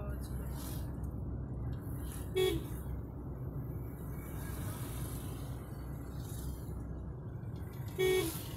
দেখতে হয়েছে পাওয়ার জন্য Mm-hmm.